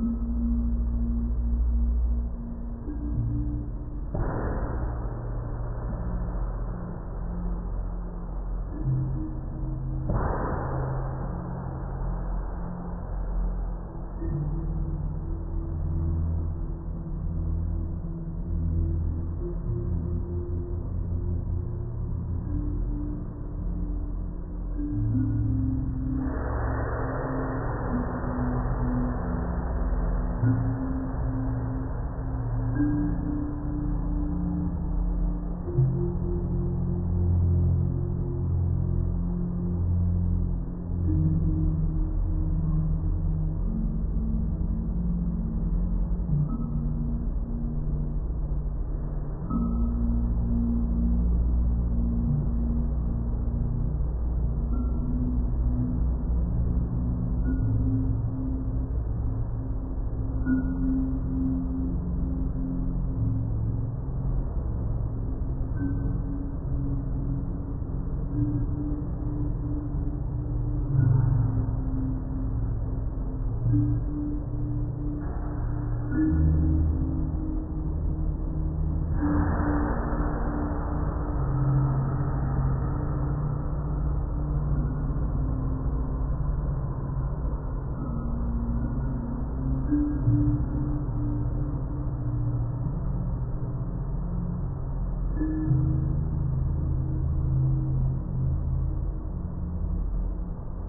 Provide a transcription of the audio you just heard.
Mm-hmm. Hmm?